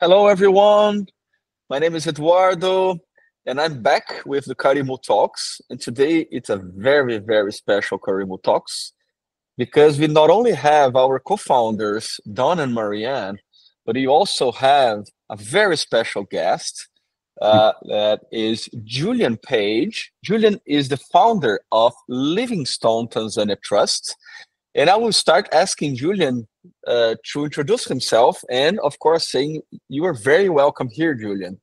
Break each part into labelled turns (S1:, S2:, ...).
S1: Hello, everyone. My name is Eduardo, and I'm back with the Karimu Talks. And today it's a very, very special Karimu Talks because we not only have our co-founders, Don and Marianne, but we also have a very special guest uh, that is Julian Page. Julian is the founder of Livingstone Tanzania Trust. And I will start asking Julian uh, to introduce himself and, of course, saying you are very welcome here, Julian.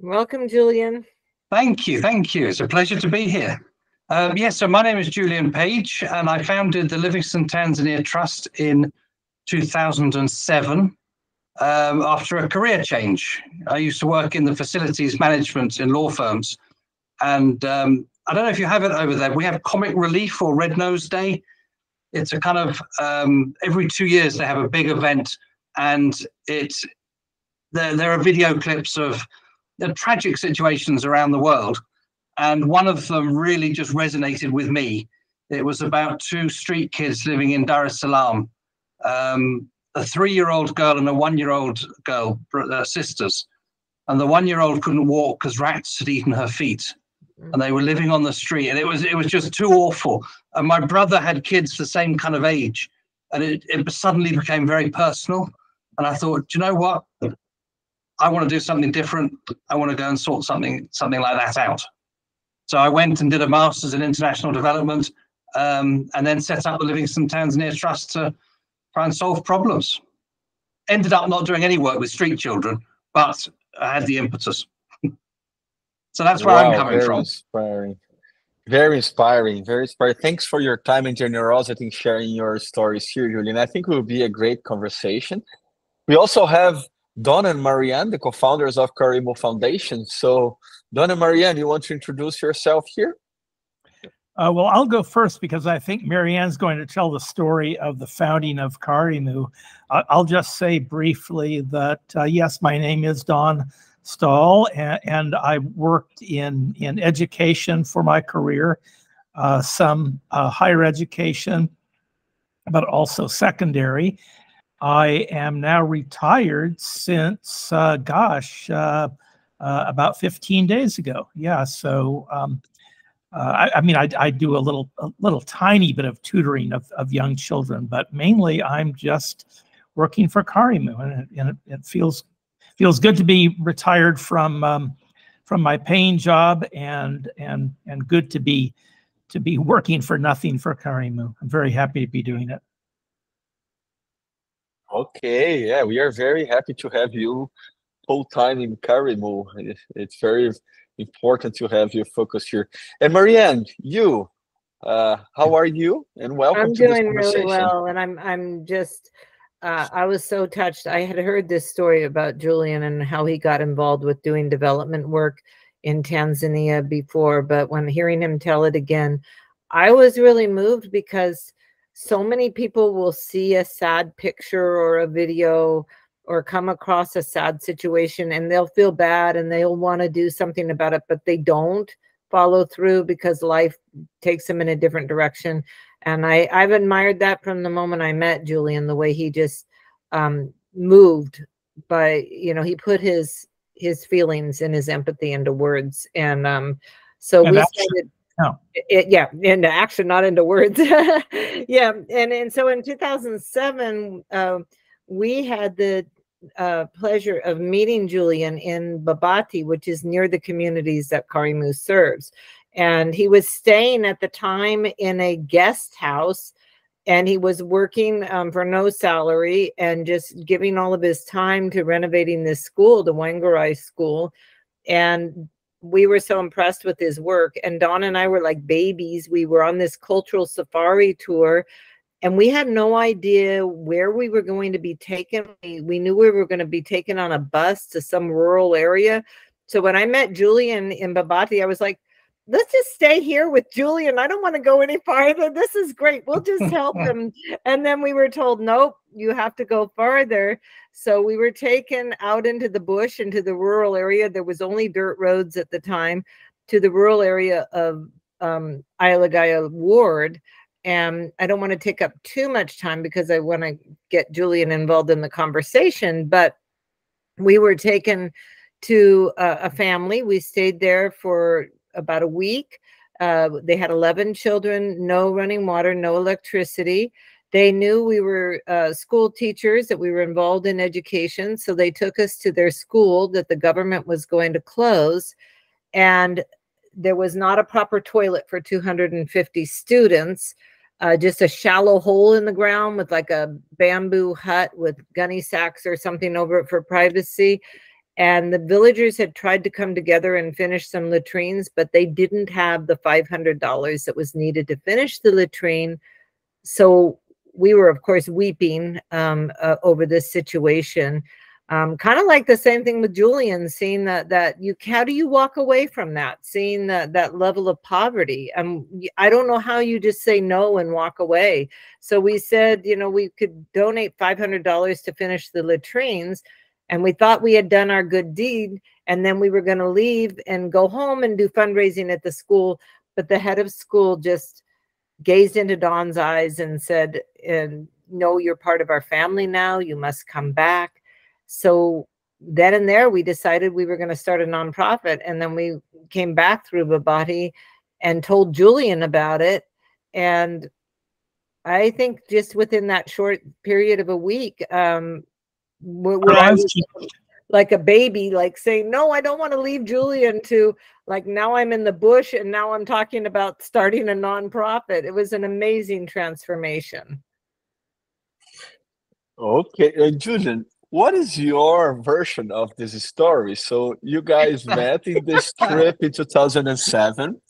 S2: Welcome, Julian.
S3: Thank you. Thank you. It's a pleasure to be here. Um, yes, so my name is Julian Page, and I founded the Livingstone Tanzania Trust in 2007 um, after a career change. I used to work in the facilities management in law firms. And um, I don't know if you have it over there. We have Comic Relief or Red Nose Day it's a kind of um, every two years they have a big event, and it's there. There are video clips of the tragic situations around the world, and one of them really just resonated with me. It was about two street kids living in Dar es Salaam, um, a three-year-old girl and a one-year-old girl, uh, sisters, and the one-year-old couldn't walk because rats had eaten her feet and they were living on the street and it was it was just too awful. And my brother had kids the same kind of age and it, it suddenly became very personal. And i thought do you know what? I want to do something different. I want to go and sort something something like that out. So i went and did a master's in international development um, and then set up the livingstone tanzania trust to try and solve problems. Ended up not doing any work with street children but i had the impetus so that's where wow, I'm coming
S1: very
S3: from.
S1: Inspiring. Very inspiring. Very inspiring. Thanks for your time and generosity in sharing your stories here, Julian. I think it will be a great conversation. We also have Don and Marianne, the co-founders of Karimu Foundation. So, Don and Marianne, you want to introduce yourself here?
S4: Uh, well, I'll go first because I think Marianne's going to tell the story of the founding of Karimu. I'll just say briefly that uh, yes, my name is Don Stoll, and, and I worked in in education for my career, uh, some uh, higher education, but also secondary. I am now retired since, uh, gosh, uh, uh, about 15 days ago. Yeah, so um, uh, I, I, mean, I, I, do a little, a little tiny bit of tutoring of, of young children, but mainly I'm just working for Karimu, and it, and it feels feels good to be retired from um, from my paying job and and and good to be to be working for nothing for Karimu. I'm very happy to be doing it.
S1: Okay, yeah, we are very happy to have you full time in Karimu. It's very important to have you focus here. And Marianne, you, uh, how are you? And welcome.
S2: I'm doing really well, and I'm I'm just uh, I was so touched. I had heard this story about Julian and how he got involved with doing development work in Tanzania before, but when hearing him tell it again, I was really moved because so many people will see a sad picture or a video or come across a sad situation and they'll feel bad and they'll want to do something about it, but they don't follow through because life takes them in a different direction and I I've admired that from the moment I met Julian, the way he just um, moved by you know he put his his feelings and his empathy into words, and um, so and we started. Oh. It, yeah, into action, not into words. yeah, and and so in 2007, uh, we had the uh, pleasure of meeting Julian in Babati, which is near the communities that Carimu serves and he was staying at the time in a guest house and he was working um, for no salary and just giving all of his time to renovating this school the Wangarai school. And we were so impressed with his work. And Don and I were like babies. We were on this cultural safari tour and we had no idea where we were going to be taken. We knew we were going to be taken on a bus to some rural area. So when I met Julian in Babati I was like let's just stay here with Julian. I don't want to go any farther. This is great. We'll just help him. And then we were told, nope, you have to go farther. So we were taken out into the bush, into the rural area. There was only dirt roads at the time to the rural area of um, Ayalagaya Ward. And I don't want to take up too much time because I want to get Julian involved in the conversation. But we were taken to a, a family. We stayed there for about a week. Uh, they had 11 children, no running water, no electricity. They knew we were uh, school teachers, that we were involved in education. So they took us to their school that the government was going to close. And there was not a proper toilet for 250 students, uh, just a shallow hole in the ground with like a bamboo hut with gunny sacks or something over it for privacy. And the villagers had tried to come together and finish some latrines, but they didn't have the $500 that was needed to finish the latrine. So we were, of course, weeping um, uh, over this situation. Um, kind of like the same thing with Julian, seeing that that you how do you walk away from that, seeing that that level of poverty? Um, I don't know how you just say no and walk away. So we said, you know, we could donate five hundred dollars to finish the latrines, and we thought we had done our good deed, and then we were going to leave and go home and do fundraising at the school. But the head of school just gazed into Don's eyes and said, and no, you're part of our family now. You must come back. So then and there, we decided we were going to start a nonprofit. And then we came back through Babati and told Julian about it. And I think just within that short period of a week, um, where, where I was, like a baby, like saying, No, I don't want to leave Julian to like now I'm in the bush and now I'm talking about starting a nonprofit. It was an amazing transformation.
S1: Okay, uh, Julian, what is your version of this story? So you guys met in this trip in 2007.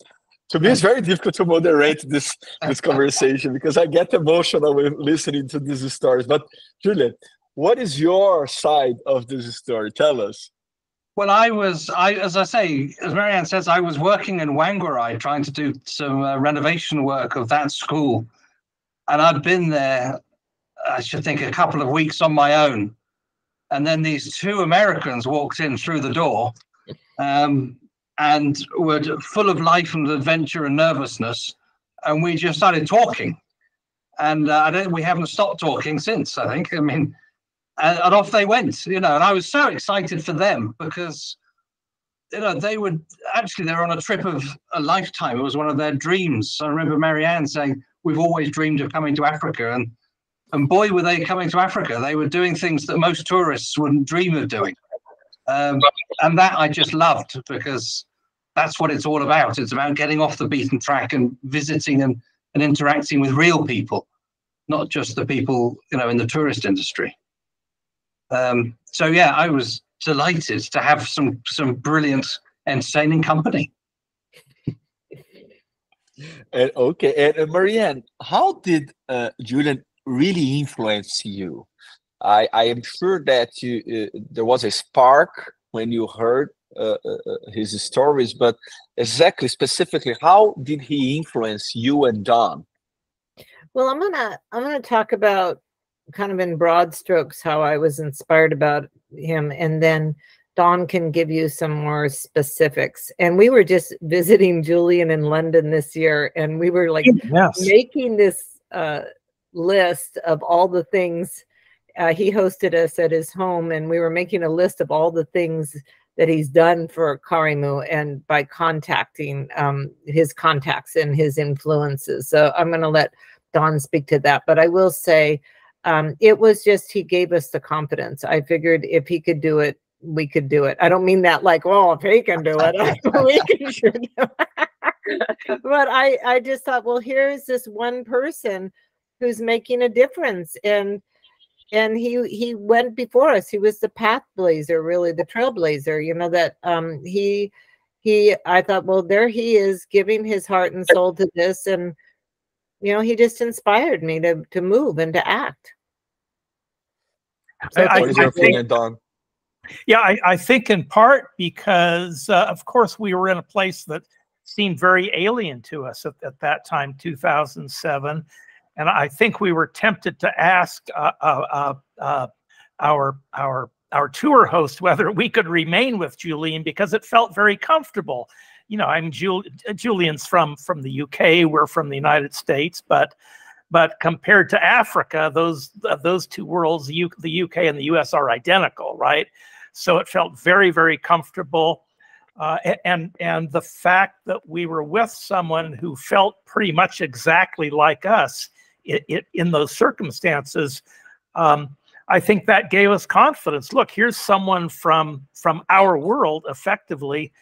S1: To me, it's very difficult to moderate this this conversation because I get emotional when listening to these stories. But Julian, what is your side of this story? Tell us.
S3: Well, I was, I as I say, as Marianne says, I was working in Wangwarai trying to do some uh, renovation work of that school, and I'd been there, I should think, a couple of weeks on my own, and then these two Americans walked in through the door, um, and were full of life and adventure and nervousness, and we just started talking, and uh, I don't, we haven't stopped talking since. I think, I mean and, and off they went, you know. And I was so excited for them because, you know, they would actually they're on a trip of a lifetime. It was one of their dreams. I remember Marianne saying, "We've always dreamed of coming to Africa," and and boy, were they coming to Africa! They were doing things that most tourists wouldn't dream of doing, um, and that I just loved because that's what it's all about. It's about getting off the beaten track and visiting and, and interacting with real people, not just the people you know in the tourist industry. Um, so yeah, I was delighted to have some some brilliant, entertaining company.
S1: and, okay, and uh, Marianne, how did uh, Julian really influence you? I, I am sure that you uh, there was a spark when you heard uh, uh, uh, his stories, but exactly, specifically, how did he influence you and Don?
S2: Well, I'm gonna I'm gonna talk about kind of in broad strokes how I was inspired about him. And then Don can give you some more specifics. And we were just visiting Julian in London this year, and we were like yes. making this uh, list of all the things. Uh, he hosted us at his home, and we were making a list of all the things that he's done for Karimu and by contacting um, his contacts and his influences. So I'm going to let Don speak to that. But I will say, um, it was just he gave us the confidence. I figured if he could do it, we could do it. I don't mean that like, well, if he can do it, we can sure do it. but I, I just thought, well, here's this one person who's making a difference, and and he he went before us. He was the path blazer, really the trailblazer. You know that um, he he. I thought, well, there he is, giving his heart and soul to this, and you know, he just inspired me to to move and to act.
S1: So I, what is your opinion, Don?
S4: Yeah, I, I, think in part because, uh, of course, we were in a place that seemed very alien to us at, at that time, 2007. And I think we were tempted to ask uh, uh, uh, uh our our our tour host whether we could remain with Julian because it felt very comfortable you know, I'm Jul- Julian's from from the UK. We're from the United States, but but compared to Africa, those those two worlds, the, U- the UK and the US, are identical, right? so it felt very, very comfortable. Uh, and and the fact that we were with someone who felt pretty much exactly like us it, it, in those circumstances, um, I think that gave us confidence. Look, here's someone from from our world, effectively,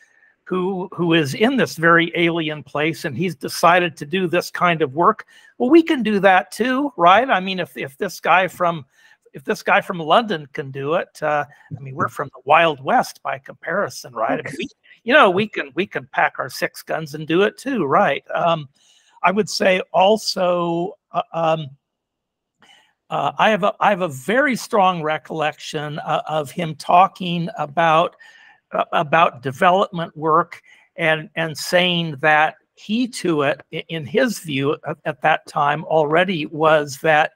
S4: who who is in this very alien place, and he's decided to do this kind of work. Well, we can do that too, right? I mean, if if this guy from if this guy from London can do it, uh, I mean, we're from the Wild West by comparison, right? Mean, we, you know, we can we can pack our six guns and do it too, right? Um, I would say also, uh, um, uh, I have a I have a very strong recollection uh, of him talking about about development work and and saying that key to it, in his view at, at that time already, was that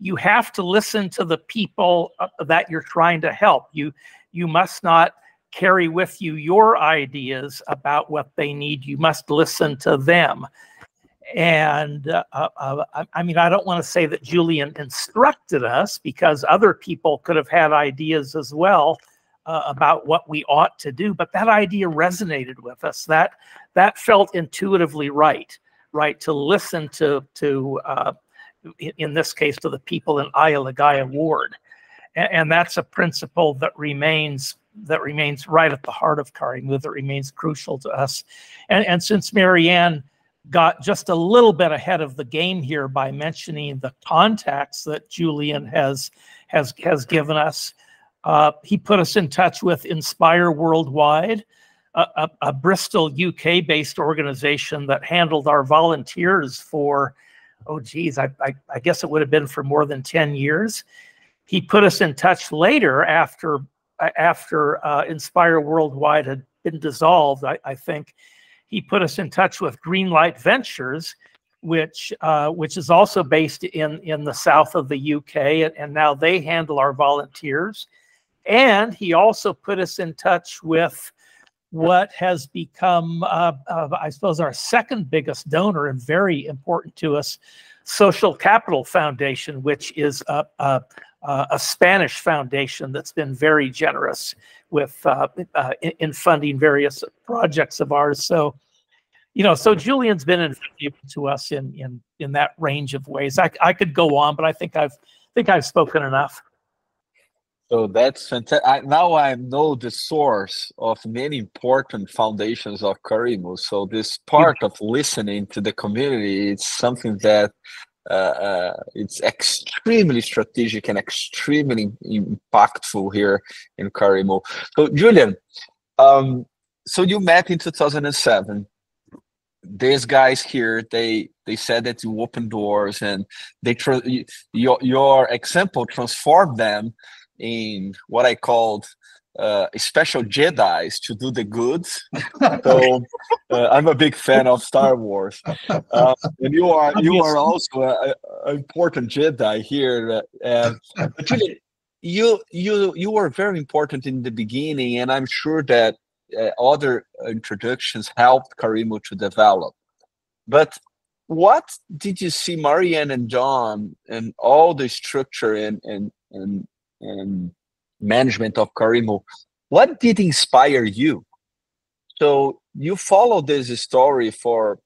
S4: you have to listen to the people uh, that you're trying to help. You you must not carry with you your ideas about what they need. You must listen to them. And uh, uh, uh I mean, I don't want to say that Julian instructed us because other people could have had ideas as well uh, about what we ought to do, but that idea resonated with us. That that felt intuitively right, right to listen to to uh, in this case to the people in Ayalagaya Ward, and, and that's a principle that remains that remains right at the heart of Karimu, that remains crucial to us. And, and since Marianne got just a little bit ahead of the game here by mentioning the contacts that Julian has has has given us, uh, he put us in touch with Inspire Worldwide, a, a, a Bristol UK based organization that handled our volunteers for, oh geez, I, I, I guess it would have been for more than 10 years. He put us in touch later after after uh, Inspire Worldwide had been dissolved, I, I, think he put us in touch with Greenlight Ventures, which uh, which is also based in in the south of the UK, and, and now they handle our volunteers. And he also put us in touch with what has become, uh, uh, I suppose, our second biggest donor and very important to us, Social Capital Foundation, which is a, a, a Spanish foundation that's been very generous with uh, uh, in funding various projects of ours. So, you know, so Julian's been invaluable to us in in in that range of ways. I, I could go on, but I think I've I think I've spoken enough.
S1: So that's fantastic. I, now I know the source of many important foundations of Karimu. So this part of listening to the community is something that uh, uh, it's extremely strategic and extremely impactful here in Karimu. So, Julian, um, so you met in 2007. These guys here, they they said that you open doors and they your your example transformed them in what I called uh, special Jedi's to do the good. so uh, I'm a big fan of Star Wars, uh, and you are you are also an important Jedi here. Uh, actually, you you you were very important in the beginning, and I'm sure that uh, other introductions helped Karimu to develop. But what did you see Marianne and John and all the structure and and and and management of Karimu. What did inspire you? So you followed this story for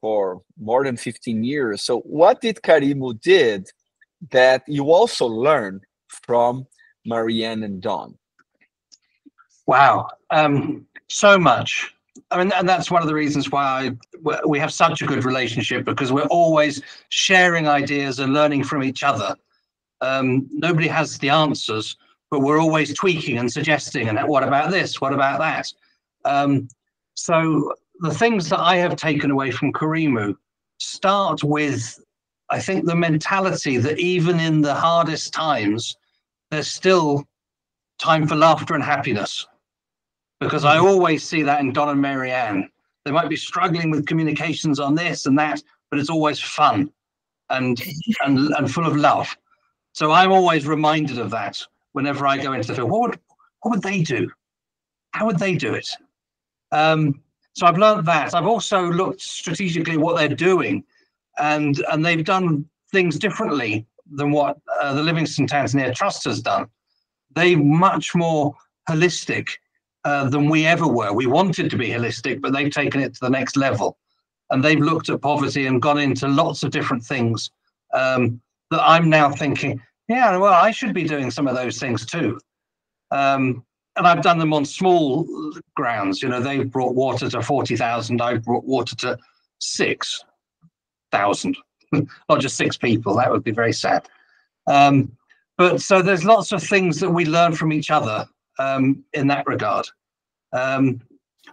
S1: for more than 15 years. So what did Karimu did that you also learned from Marianne and Don?
S3: Wow, um, so much. I mean, and that's one of the reasons why I, we have such a good relationship because we're always sharing ideas and learning from each other. Um, nobody has the answers, but we're always tweaking and suggesting. And what about this? What about that? Um, so the things that I have taken away from Karimu start with, I think, the mentality that even in the hardest times, there's still time for laughter and happiness. Because I mm-hmm. always see that in Don and Marianne. They might be struggling with communications on this and that, but it's always fun and and, and full of love. So I'm always reminded of that whenever I go into the field. What would, what would they do? How would they do it? Um, so I've learned that. I've also looked strategically what they're doing, and and they've done things differently than what uh, the Livingstone Tanzania Trust has done. They're much more holistic uh, than we ever were. We wanted to be holistic, but they've taken it to the next level. And they've looked at poverty and gone into lots of different things um, that I'm now thinking, yeah, well, I should be doing some of those things too. Um, and I've done them on small grounds. You know, they've brought water to 40,000. I've brought water to 6,000, not just six people. That would be very sad. Um, but so there's lots of things that we learn from each other um, in that regard. Um,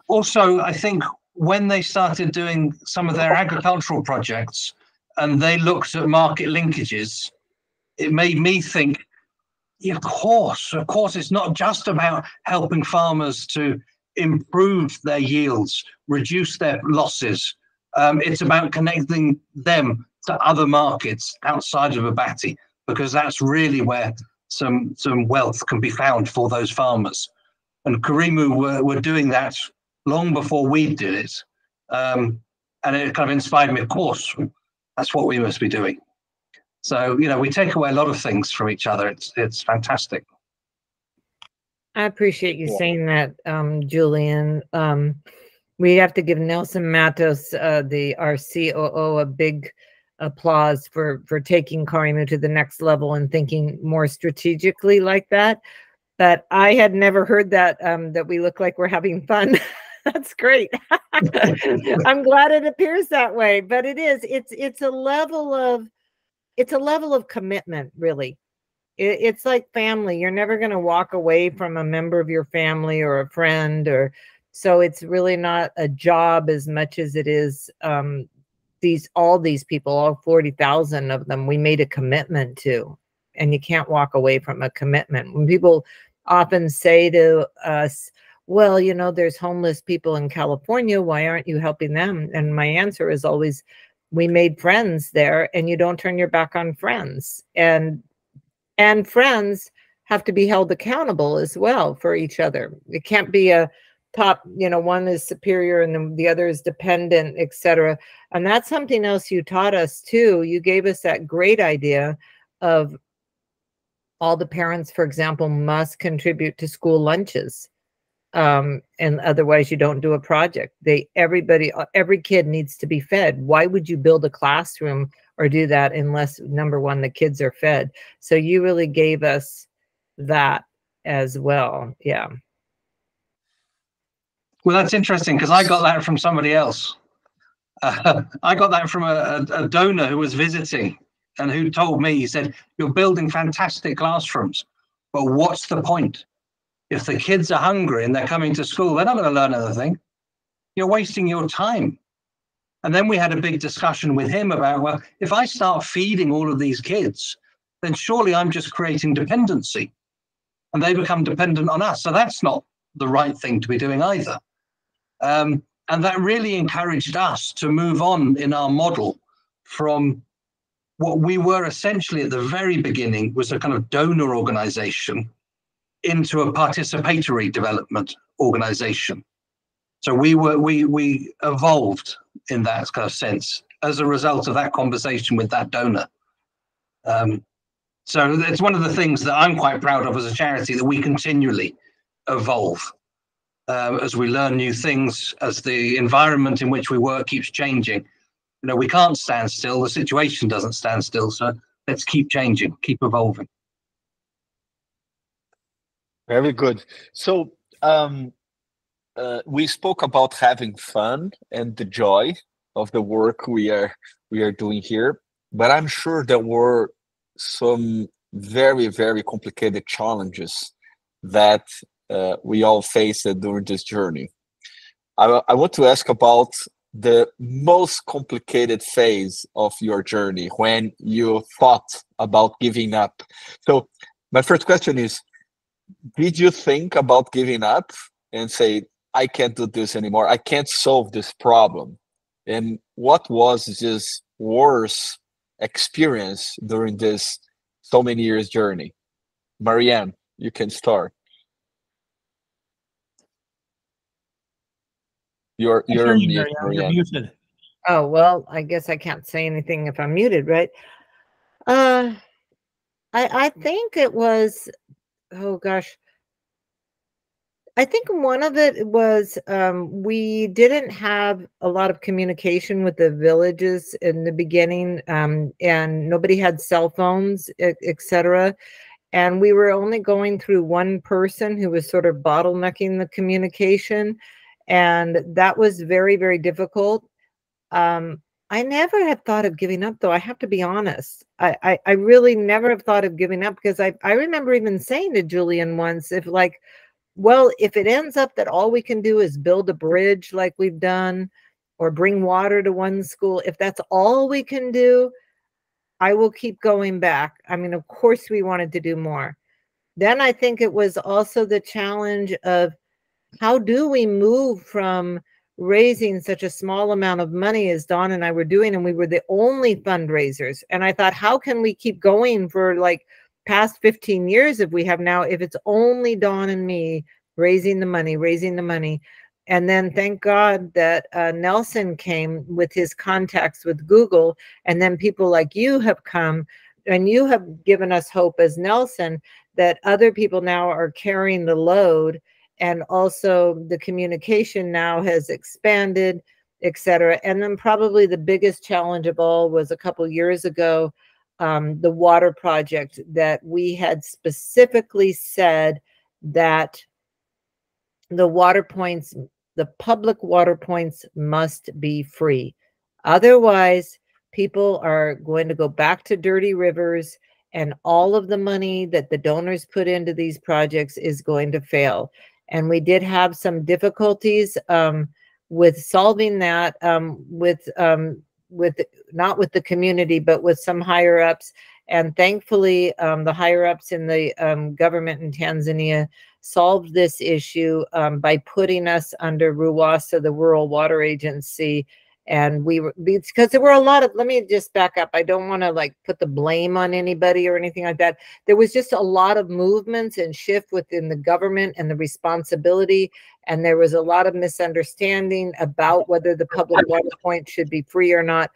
S3: also, I think when they started doing some of their agricultural projects and they looked at market linkages, it made me think, yeah, of course, of course, it's not just about helping farmers to improve their yields, reduce their losses. Um, it's about connecting them to other markets outside of Babati, because that's really where some some wealth can be found for those farmers. And Karimu were, were doing that long before we did it. Um, and it kind of inspired me, of course, that's what we must be doing. So, you know, we take away a lot of things from each other. It's it's fantastic.
S2: I appreciate you yeah. saying that, um, Julian. Um, we have to give Nelson Matos, uh, the our COO, a big applause for for taking Karimu to the next level and thinking more strategically like that. But I had never heard that um, that we look like we're having fun. That's great. I'm glad it appears that way, but it is. It's it's a level of it's a level of commitment, really. It, it's like family. You're never going to walk away from a member of your family or a friend, or so it's really not a job as much as it is um, these all these people, all 40,000 of them, we made a commitment to. And you can't walk away from a commitment. When people often say to us, well, you know, there's homeless people in California. Why aren't you helping them? And my answer is always, we made friends there and you don't turn your back on friends. And and friends have to be held accountable as well for each other. It can't be a top you know one is superior and the other is dependent etc and that's something else you taught us too you gave us that great idea of all the parents for example must contribute to school lunches um, and otherwise you don't do a project they everybody uh, every kid needs to be fed why would you build a classroom or do that unless number one the kids are fed so you really gave us that as well yeah
S3: well, that's interesting because I got that from somebody else. Uh, I got that from a, a, donor who was visiting and who told me, he said, You're building fantastic classrooms, but what's the point? If the kids are hungry and they're coming to school, they're not going to learn anything. You're wasting your time. And then we had a big discussion with him about, well, if I start feeding all of these kids, then surely I'm just creating dependency and they become dependent on us. So that's not the right thing to be doing either. Um, and that really encouraged us to move on in our model from what we were essentially at the very beginning was a kind of donor organization into a participatory development organization. So we were we we evolved in that kind of sense as a result of that conversation with that donor. Um, so it's one of the things that I'm quite proud of as a charity that we continually evolve uh, as we learn new things, as the environment in which we work keeps changing. You know, we can't stand still. The situation doesn't stand still. So let's keep changing, keep evolving.
S1: Very good. So um, uh, we spoke about having fun and the joy of the work we are we are doing here, but I'm sure there were some very very complicated challenges that uh, we all faced during this journey. I, I want to ask about the most complicated phase of your journey when you thought about giving up. So, my first question is Did you think about giving up and say, I can't do this anymore? I can't solve this problem? And what was this worst experience during this so many years journey? Marianne, you can start. You're you're, you,
S4: you're muted.
S2: Oh well, I guess I can't say anything if I'm muted, right? Uh, I I think it was. Oh gosh, I think one of it was um, we didn't have a lot of communication with the villages in the beginning, um, and nobody had cell phones, etc. And we were only going through one person who was sort of bottlenecking the communication, and that was very, very difficult. Um, I never had thought of giving up, though. I have to be honest. I, I, I really never have thought of giving up because I, I remember even saying to Julian once, if like well, if it ends up that all we can do is build a bridge like we've done or bring water to one school, if that's all we can do, I will keep going back. I mean, of course, we wanted to do more. Then I think it was also the challenge of how do we move from raising such a small amount of money as Don and I were doing, and we were the only fundraisers. And I thought, how can we keep going for like past 15 years if we have now if it's only Don and me raising the money raising the money and then thank God that uh, Nelson came with his contacts with Google and then people like you have come and you have given us hope as Nelson that other people now are carrying the load and also the communication now has expanded etc and then probably the biggest challenge of all was a couple years ago um, the water project that we had specifically said that the water points, the public water points must be free. Otherwise, people are going to go back to dirty rivers and all of the money that the donors put into these projects is going to fail. And we did have some difficulties um, with solving that um, with um, with not with the community, but with some higher ups. And thankfully, um, the higher ups in the um, government in Tanzania solved this issue by putting us under RUWASA, the Rural Water Agency, and we were because there were a lot of let me just back up i don't want to like put the blame on anybody or anything like that. There was just a lot of movements and shift within the government and the responsibility and there was a lot of misunderstanding about whether the public water point should be free or not.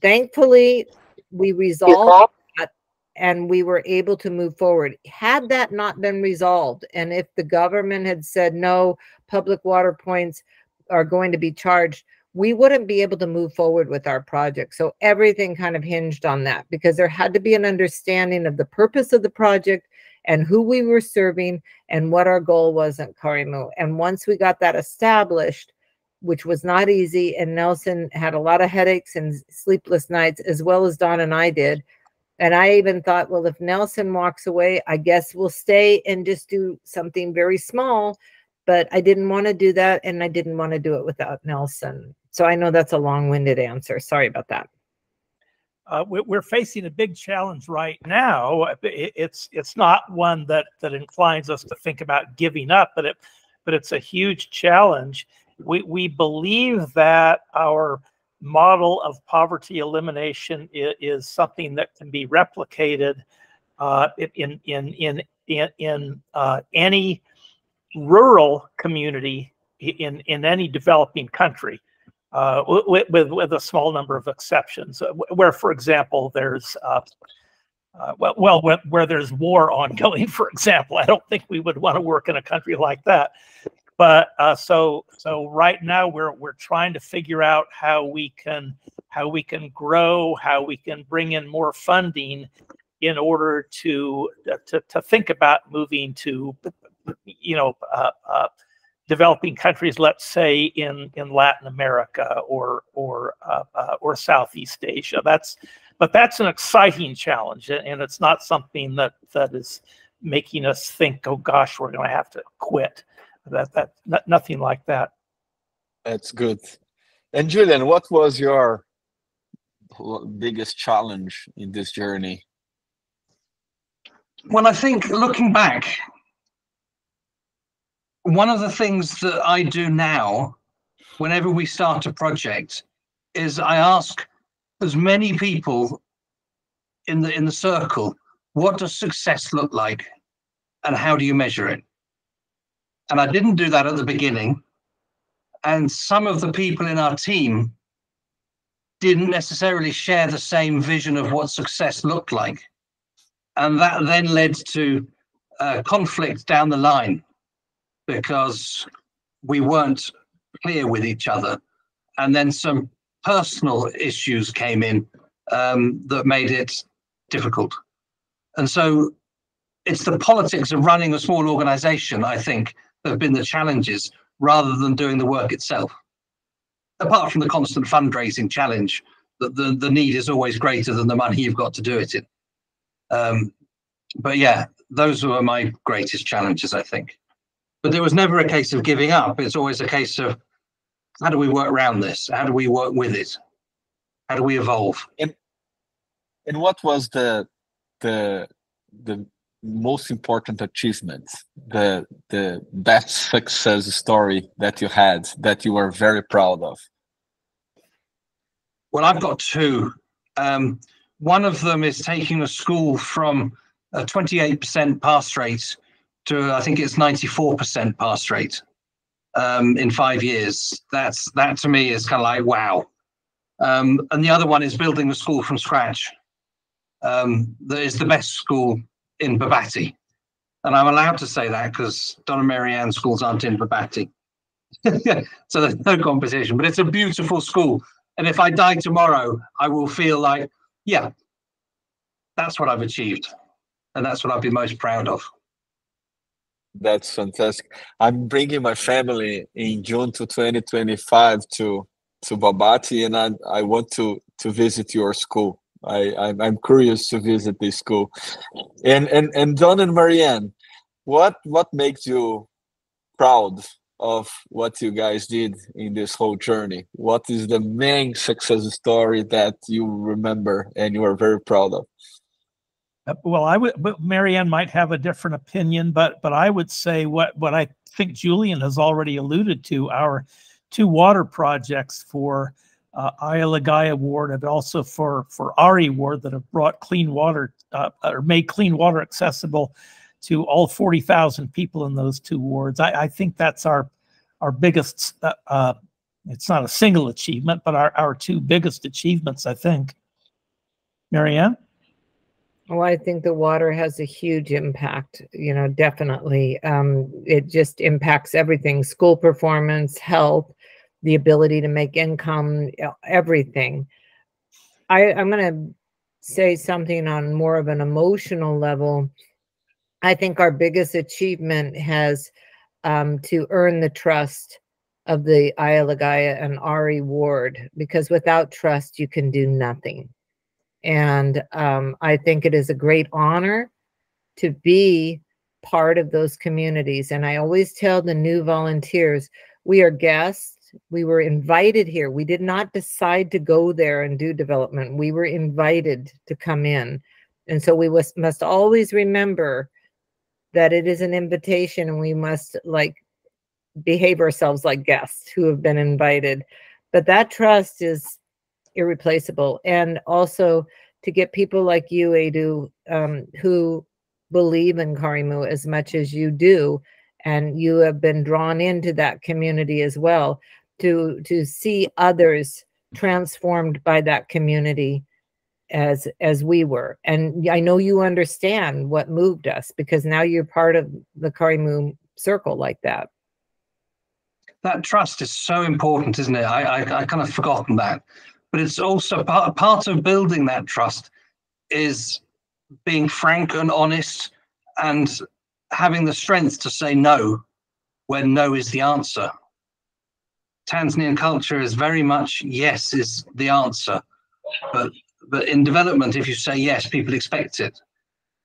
S2: Thankfully we resolved that and we were able to move forward. Had that not been resolved and if the government had said no public water points are going to be charged we wouldn't be able to move forward with our project. So everything kind of hinged on that because there had to be an understanding of the purpose of the project and who we were serving and what our goal was at Karimu. And once we got that established, which was not easy, and Nelson had a lot of headaches and sleepless nights, as well as Don and I did. And I even thought, well, if Nelson walks away, I guess we'll stay and just do something very small. But I didn't want to do that, and I didn't want to do it without Nelson. So I know that's a long-winded answer. Sorry about that.
S4: Uh, we're facing a big challenge right now. It's it's not one that that inclines us to think about giving up, but it but it's a huge challenge. We we believe that our model of poverty elimination is, is something that can be replicated uh, in in in in in uh, any rural community in in any developing country uh, with, with, with a small number of exceptions, uh, where, for example, there's uh, uh, well, well, where, where, there's war ongoing, for example, I don't think we would want to work in a country like that. But uh, so, so right now we're we're trying to figure out how we can how we can grow, how we can bring in more funding, in order to to, to think about moving to, you know, uh, developing countries, let's say in in Latin America or or uh, uh, or Southeast Asia. That's but that's an exciting challenge, and it's not something that that is making us think, oh gosh, we're going to have to quit. That that not, nothing like that.
S1: That's good. And Julian, what was your biggest challenge in this journey?
S3: Well, I think looking back, one of the things that I do now, whenever we start a project, is I ask as many people in the in the circle, what does success look like, and how do you measure it? And I didn't do that at the beginning, and some of the people in our team didn't necessarily share the same vision of what success looked like, and that then led to uh, conflict down the line because we weren't clear with each other. And then some personal issues came in um, that made it difficult. And so it's the politics of running a small organization, I think, that have been the challenges rather than doing the work itself. Apart from the constant fundraising challenge, that the, the need is always greater than the money you've got to do it in. Um, but yeah, those were my greatest challenges, I think. But there was never a case of giving up. It's always a case of how do we work around this? How do we work with it? How do we evolve?
S1: And and what was the the the most important achievement, the the best success story that you had that you were very proud of?
S3: Well, I've got two. Um, one of them is taking a school from a 28% pass rate to I think it's 94% pass rate um, in five years. That's that to me is kind of like wow. Um, and the other one is building a school from scratch. Um, that is the best school in Babati. And I'm allowed to say that because Don and Marianne schools aren't in Babati. so there's no competition, but it's a beautiful school. And if I die tomorrow, I will feel like, yeah, that's what I've achieved. And that's what I'd be most proud of.
S1: That's fantastic. I'm bringing my family in June to 2025 to to Babati, and I I want to to visit your school. I I'm, I'm curious to visit this school. And and and John and Marianne, what what makes you proud of what you guys did in this whole journey? What is the main success story that you remember and you are very proud of?
S4: Uh, well, I would, but Marianne might have a different opinion, but but I would say what what I think Julian has already alluded to our two water projects for uh, Ayalagaya Ward and also for for Ari Ward that have brought clean water uh, or made clean water accessible to all 40,000 people in those two wards. I, I think that's our our biggest. Uh, uh, it's not a single achievement, but our our two biggest achievements, I think. Marianne.
S2: Well, I think the water has a huge impact, you know, definitely. Um, it just impacts everything school performance, health, the ability to make income, everything. I, I'm going to say something on more of an emotional level. I think our biggest achievement has um, to earn the trust of the Ayalagaya and Ari ward, because without trust, you can do nothing. And um, I think it is a great honor to be part of those communities. And I always tell the new volunteers, we are guests. We were invited here. We did not decide to go there and do development. We were invited to come in. And so we was, must always remember that it is an invitation and we must like behave ourselves like guests who have been invited. But that trust is irreplaceable. And also to get people like you, Adu, um, who believe in Karimu as much as you do, and you have been drawn into that community as well, to to see others transformed by that community as as we were. And I know you understand what moved us because now you're part of the Karimu circle like that.
S3: That trust is so important, isn't it? I I, I kind of forgotten that but it's also part, part of building that trust is being frank and honest and having the strength to say no when no is the answer. Tanzanian culture is very much yes is the answer, but but in development, if you say yes, people expect it.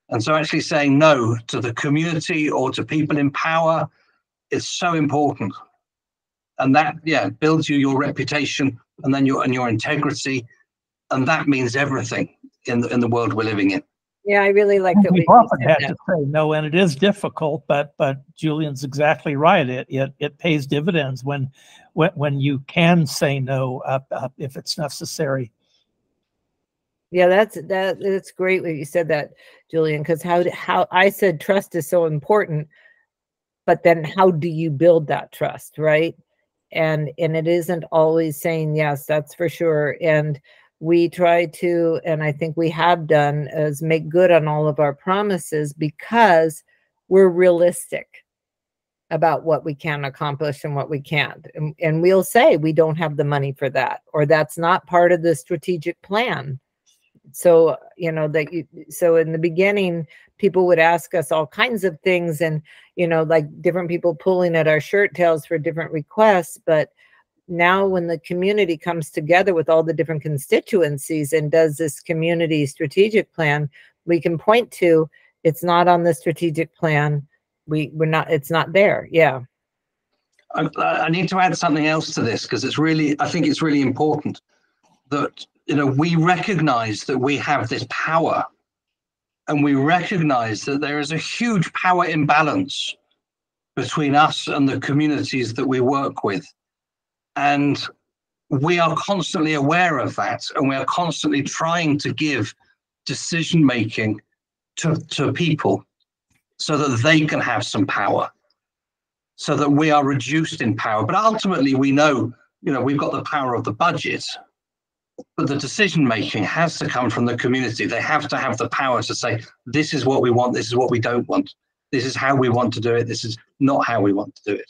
S3: And so actually saying no to the community or to people in power is so important. And that, yeah, builds you your reputation and then your and your integrity, and that means everything in the in the world we're living in.
S2: Yeah, I really like that.
S4: We often have that. to say no, and it is difficult, but but Julian's exactly right. It it it pays dividends when when when you can say no uh, uh, if it's necessary.
S2: Yeah, that's that. That's great what you said that, Julian. Because how how I said trust is so important, but then how do you build that trust, right? And and it isn't always saying yes that's for sure and we try to and i think we have done is make good on all of our promises because we're realistic about what we can accomplish and what we can't. And, and we'll say we don't have the money for that, or that's not part of the strategic plan. So, you know, that you, so in the beginning, people would ask us all kinds of things and, you know, like different people pulling at our shirt tails for different requests. But now when the community comes together with all the different constituencies and does this community strategic plan, we can point to it's not on the strategic plan we we're not it's not there yeah
S3: I, I need to add something else to this because it's really i think it's really important that you know we recognize that we have this power and we recognize that there is a huge power imbalance between us and the communities that we work with and we are constantly aware of that and we are constantly trying to give decision making to, to people so that they can have some power, so that we are reduced in power. But ultimately, we know, you know, we've got the power of the budget, but the decision making has to come from the community. They have to have the power to say, this is what we want, this is what we don't want, this is how we want to do it, this is not how we want to do it.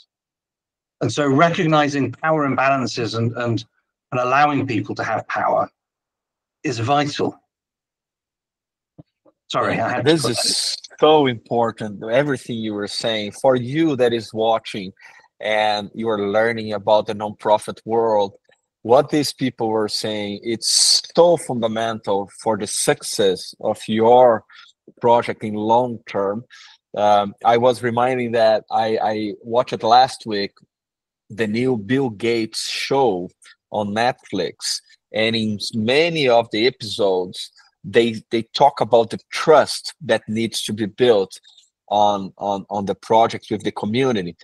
S3: And so recognizing power imbalances and, and, and allowing people to have power is vital. Sorry, I had
S1: this is so important. Everything you were saying for you that is watching and you are learning about the nonprofit world. What these people were saying, it's so fundamental for the success of your project in long term. Um, I was reminding that I, I watched last week the new Bill Gates show on Netflix, and in many of the episodes, they they talk about the trust that needs to be built on on on the project with the community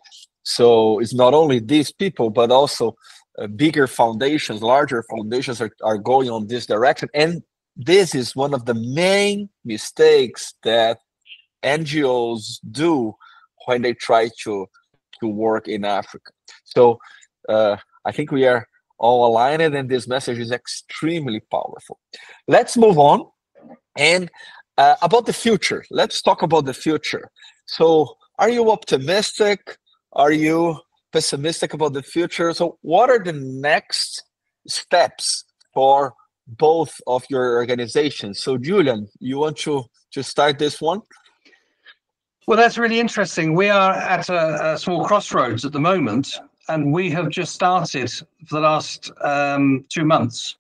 S1: so it's not only these people but also uh, bigger foundations larger foundations are, are going on this direction. And this is one of the main mistakes that ngos do when they try to to work in africa. So uh, i think we are all aligned and this message is extremely powerful. Let's move on. And uh, about the future. Let's talk about the future. So are you optimistic? Are you pessimistic about the future. So what are the next steps for both of your organizations? So julian you want to to start this one?
S3: Well that's really interesting. We are at a, a small crossroads at the moment and we have just started for the last um, two months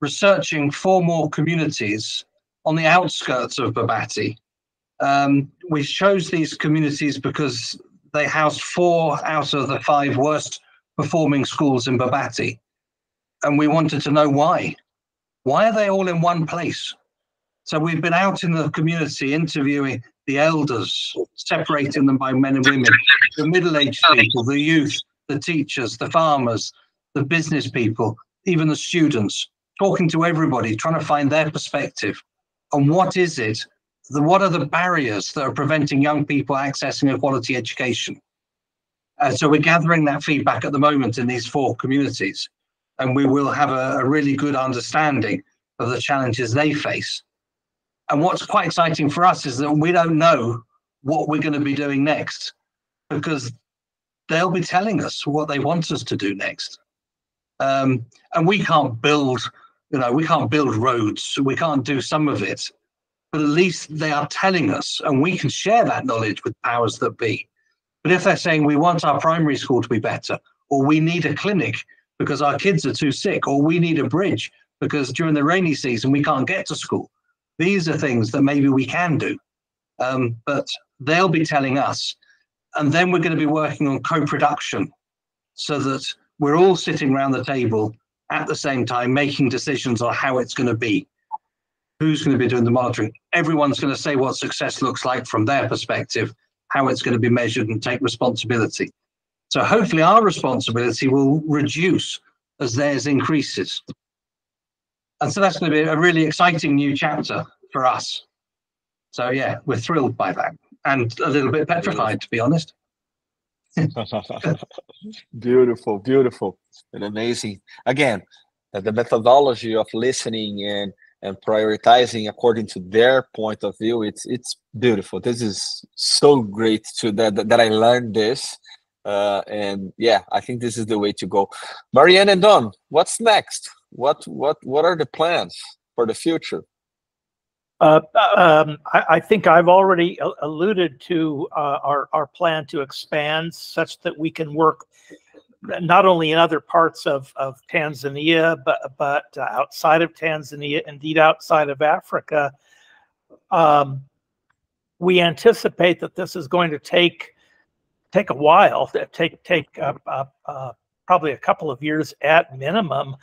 S3: researching four more communities on the outskirts of Babati. Um, we chose these communities because they house four out of the five worst performing schools in Babati. And we wanted to know why. Why are they all in one place? So we've been out in the community interviewing the elders, separating them by men and women, the middle aged people, the youth, the teachers, the farmers, the business people, even the students, talking to everybody, trying to find their perspective. And what is it? The, what are the barriers that are preventing young people accessing a quality education? Uh, so we're gathering that feedback at the moment in these four communities, and we will have a, a really good understanding of the challenges they face. And what's quite exciting for us is that we don't know what we're going to be doing next because they'll be telling us what they want us to do next. Um, and we can't build, you know, we can't build roads, we can't do some of it, but at least they are telling us, and we can share that knowledge with powers that be. But if they're saying we want our primary school to be better, or we need a clinic because our kids are too sick, or we need a bridge because during the rainy season we can't get to school, these are things that maybe we can do. Um, but they'll be telling us and then we're going to be working on co-production so that we're all sitting around the table at the same time making decisions on how it's going to be who's going to be doing the monitoring everyone's going to say what success looks like from their perspective how it's going to be measured and take responsibility so hopefully our responsibility will reduce as theirs increases and so that's going to be a really exciting new chapter for us so yeah we're thrilled by that and a little bit petrified, to be honest.
S1: beautiful, beautiful, and amazing. Again, the methodology of listening and and prioritizing according to their point of view it's it's beautiful this is so great to that that i learned this Uh, and yeah, I think this is the way to go. Marianne and Don, what's next? What what what are the plans for the future?
S4: Uh, um, I, I, think I've already alluded to uh, our, our plan to expand such that we can work not only in other parts of, of Tanzania, but, but uh, outside of Tanzania, indeed outside of Africa. Um, we anticipate that this is going to take take a while, take take uh, uh, probably a couple of years at minimum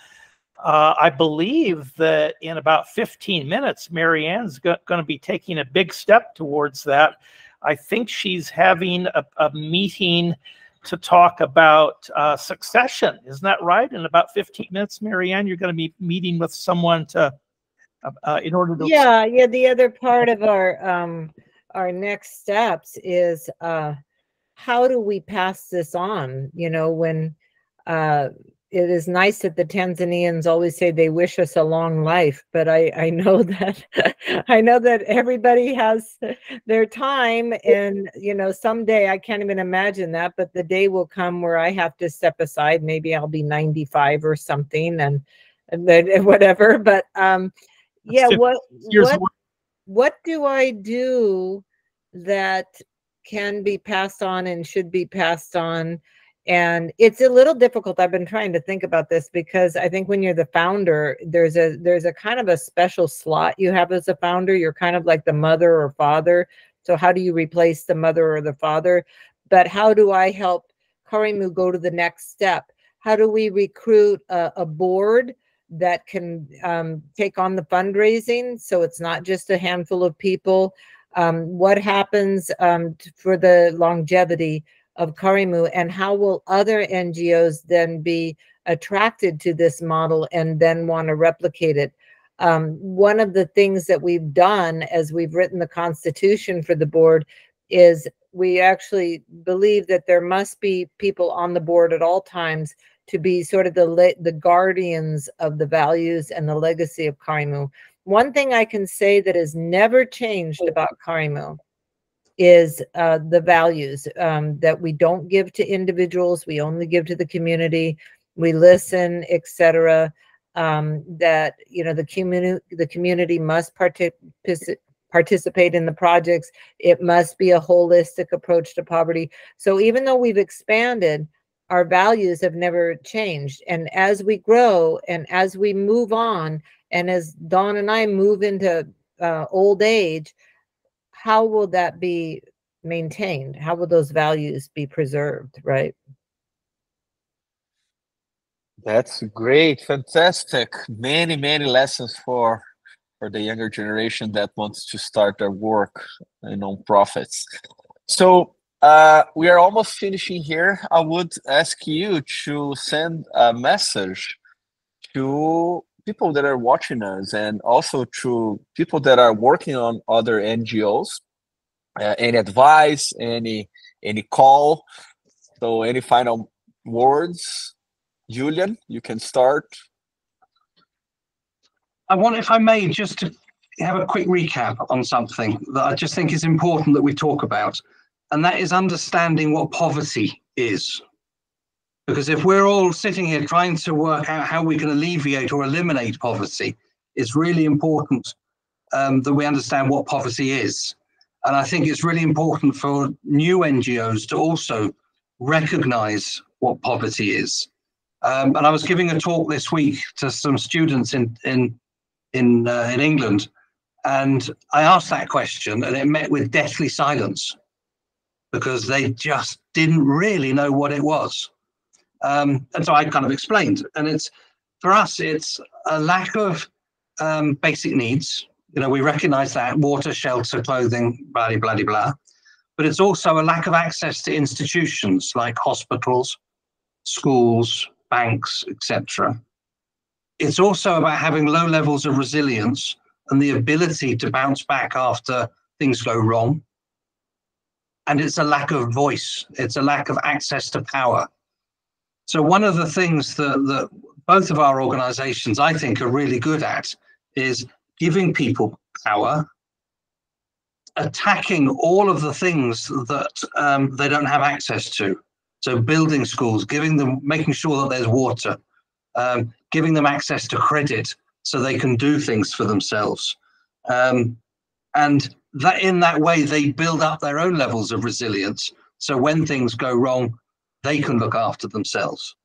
S4: uh, I believe that in about 15 minutes, Marianne's go- going to be taking a big step towards that. I think she's having a, a meeting to talk about uh, succession. Isn't that right? In about 15 minutes, Marianne, you're going to be meeting with someone to, uh, uh, in order to.
S2: Yeah, yeah. The other part of our um, our next steps is uh, how do we pass this on? You know, when uh, it is nice that the Tanzanians always say they wish us a long life, but I, I know that I know that everybody has their time and you know someday I can't even imagine that, but the day will come where I have to step aside. Maybe I'll be 95 or something and, and then whatever. But um yeah, what what, what do I do that can be passed on and should be passed on? And it's a little difficult i've been trying to think about this because i think when you're the founder there's a there's a kind of a special slot you have as a founder. You're kind of like the mother or father. So how do you replace the mother or the father? But how do i help karimu go to the next step? How do we recruit a, a board that can um, take on the fundraising? So it's not just a handful of people. Um, what happens um, for the longevity of Karimu and how will other NGOs then be attracted to this model and then want to replicate it? Um, one of the things that we've done as we've written the constitution for the board is we actually believe that there must be people on the board at all times to be sort of the the guardians of the values and the legacy of Karimu. One thing I can say that has never changed about Karimu is uh, the values um, that we don't give to individuals, we only give to the community, we listen, etc. Um, that you know the community the community must participate participate in the projects. It must be a holistic approach to poverty. So even though we've expanded, our values have never changed. And as we grow and as we move on, and as Don and I move into uh, old age, how will that be maintained? How will those values be preserved, right?
S1: That's great, fantastic. Many, many lessons for for the younger generation that wants to start their work in nonprofits. So uh, we are almost finishing here. I would ask you to send a message to people that are watching us and also to people that are working on other NGOs. Uh, any advice, any any call? So any final words? Julian, you can start.
S3: I want, if I may, just to have a quick recap on something that I just think is important that we talk about, and that is understanding what poverty is. Because if we're all sitting here trying to work out how we can alleviate or eliminate poverty, it's really important um, that we understand what poverty is. And I think it's really important for new NGOs to also recognize what poverty is. Um, and I was giving a talk this week to some students in in in uh, in England, and I asked that question, and it met with deathly silence because they just didn't really know what it was. Um, and so I kind of explained. And it's for us, it's a lack of um, basic needs. You know, we recognize that water, shelter, clothing, blah, blah, blah, blah. But it's also a lack of access to institutions like hospitals, schools, banks, etc. It's also about having low levels of resilience and the ability to bounce back after things go wrong. And it's a lack of voice, it's a lack of access to power. So one of the things that, that both of our organizations, I think, are really good at is giving people power, attacking all of the things that um, they don't have access to. So building schools, giving them, making sure that there's water, um, giving them access to credit so they can do things for themselves. Um, and that in that way, they build up their own levels of resilience. So when things go wrong, they can look after themselves.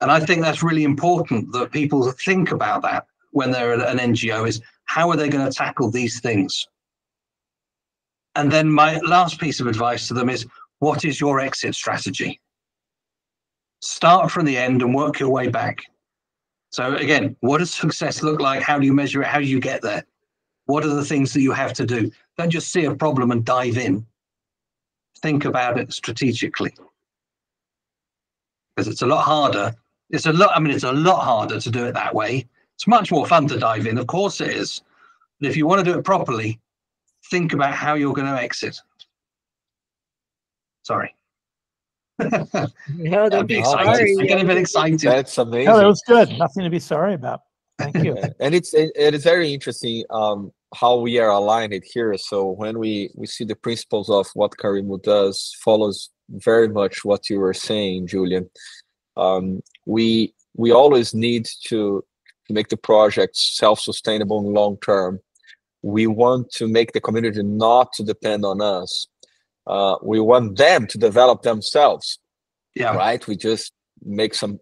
S3: And I think that's really important that people think about that when they're an NGO is how are they going to tackle these things? And then my last piece of advice to them is what is your exit strategy? Start from the end and work your way back. So again, what does success look like? How do you measure it? How do you get there? What are the things that you have to do? Don't just see a problem and dive in. Think about it strategically. Because it's a lot harder. It's a lot, I mean, it's a lot harder to do it that way. It's much more fun to dive in. Of course it is. But if you want to do it properly, think about how you're going to exit. Sorry.
S2: No, don't be
S1: excited.
S2: sorry.
S3: I'm getting a bit excited.
S1: That's amazing.
S4: No, that was good. Nothing to be sorry about. Thank you.
S1: And it's it, it is very interesting um, how we are aligned here. So when we we see the principles of what Karimu does follows very much what you were saying, Julian. Um, we we always need to make the project self-sustainable and long term. We want to make the community not to depend on us. Uh, we want them to develop themselves.
S3: Yeah.
S1: Right. We just make some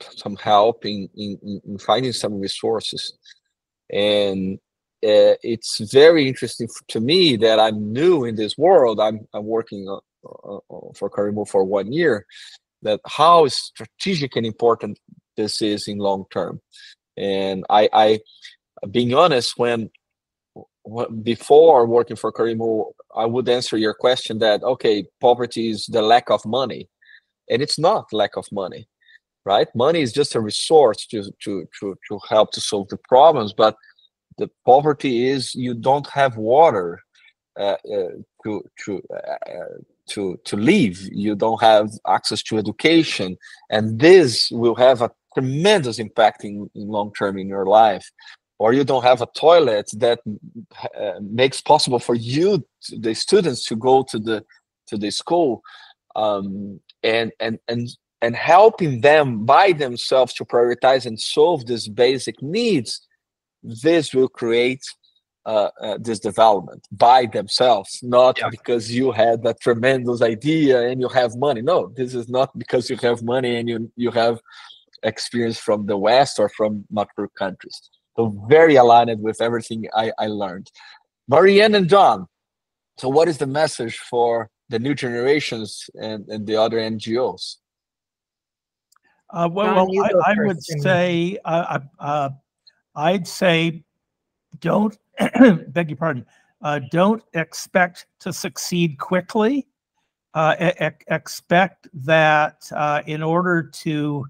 S1: some help in, in, in finding some resources. And uh, it's very interesting to me that I'm new in this world. I'm, I'm working for Karimu for one year. That how strategic and important this is in long term. And I, I, being honest, when before working for Karimu, I would answer your question that okay, poverty is the lack of money, and it's not lack of money right? Money is just a resource to to to to help to solve the problems, but the poverty is you don't have water uh, uh, to to uh, to to live. You don't have access to education, and this will have a tremendous impact in, in long term in your life. Or you don't have a toilet that uh, makes possible for you, the students, to go to the to the school, um, and and and and helping them by themselves to prioritize and solve these basic needs, this will create uh, uh, this development by themselves, not yeah. because you had a tremendous idea and you have money. No, this is not because you have money and you you have experience from the West or from macro countries. So very aligned with everything I, I learned. Marianne and John, so what is the message for the new generations and, and the other NGOs?
S4: Uh, well, well I, I would say, uh, uh, uh, I'd say, don't beg your pardon. Uh, don't expect to succeed quickly. Uh, e expect that in order to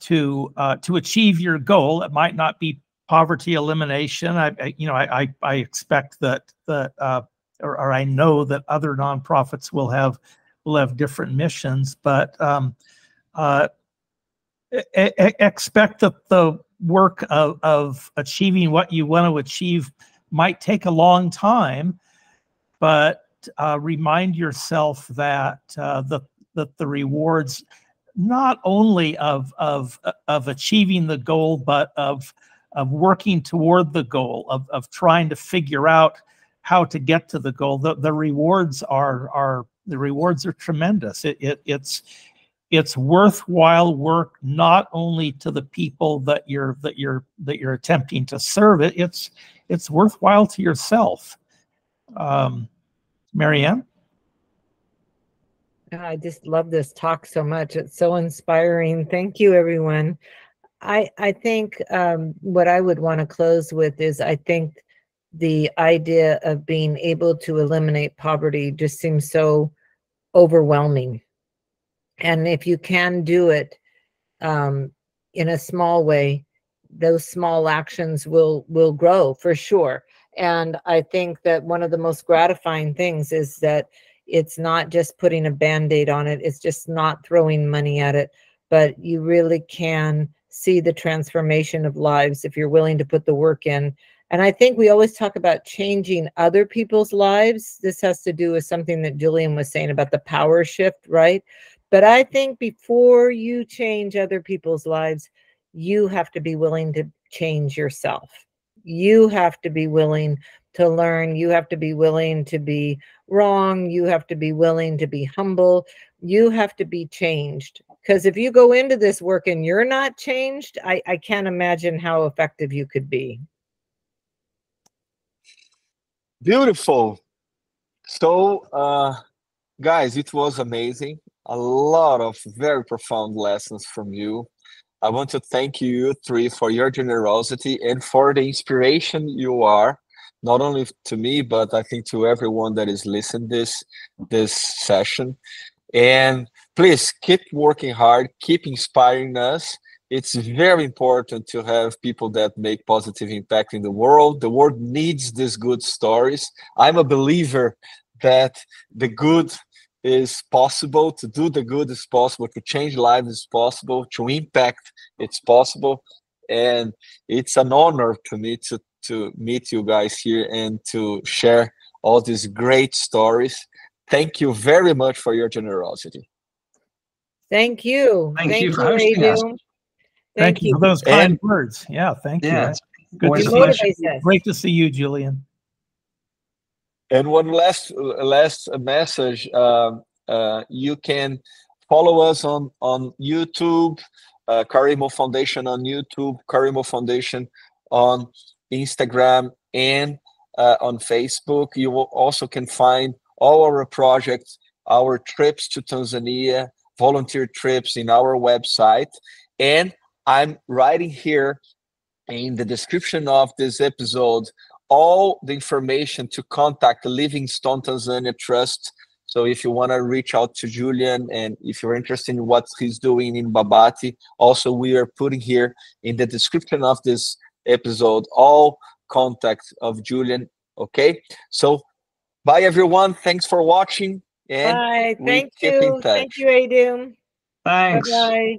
S4: to to achieve your goal, it might not be poverty elimination. I, I you know I, I, I expect that that or, or, I know that other nonprofits will have will have different missions, but um, uh, expect that the work of, of achieving what you want to achieve might take a long time, but uh, remind yourself that uh, the that the rewards not only of of of achieving the goal, but of of working toward the goal, of of trying to figure out how to get to the goal. The the rewards are are the rewards are tremendous. It, it it's it's worthwhile work not only to the people that you're that you're that you're attempting to serve it it's it's worthwhile to yourself. Um marianne
S2: i just love this talk so much. It's so inspiring. Thank you everyone. I i think um what i would want to close with is i think the idea of being able to eliminate poverty just seems so overwhelming and if you can do it um, in a small way those small actions will will grow for sure. And i think that one of the most gratifying things is that it's not just putting a band-aid on it it's just not throwing money at it but you really can see the transformation of lives if you're willing to put the work in. And i think we always talk about changing other people's lives. This has to do with something that julian was saying about the power shift right But I think before you change other people's lives, you have to be willing to change yourself. You have to be willing to learn. You have to be willing to be wrong. You have to be willing to be humble. You have to be changed. Because if you go into this work and you're not changed, I, I can't imagine how effective you could be.
S1: Beautiful. So, uh, guys, it was amazing. A lot of very profound lessons from you. I want to thank you three for your generosity and for the inspiration you are, not only to me, but I think to everyone that is listening this this session. And please keep working hard, keep inspiring us. It's mm-hmm. very important to have people that make positive impact in the world. The world needs these good stories. I'm a believer that the good is possible, to do the good is possible, to change lives is possible, to impact it's possible. And it's an honor to me to, to meet you guys here and to share all these great stories. Thank you very much for your generosity.
S2: Thank you.
S3: Thank, Thank you for hosting us.
S4: Thank, Thank you for those kind and, words. Yeah, thank
S3: yeah,
S4: you. Good to see you. Great to see you, Julian.
S1: And one last last message: um, uh, you can follow us on on YouTube, uh, Karimu Foundation on YouTube, Karimu Foundation on Instagram, and uh, on Facebook. You also can find all our projects, our trips to Tanzania, volunteer trips in our website, and I'm writing here in the description of this episode all the information to contact the Livingstone Tanzania Trust. So if you want to reach out to Julian and if you're interested in what he's doing in Babati, also we are putting here in the description of this episode all contact of Julian. Okay, so bye everyone. Thanks for watching.
S2: And bye. Thank you. Thank you, Adum.
S3: Thanks.
S2: Bye.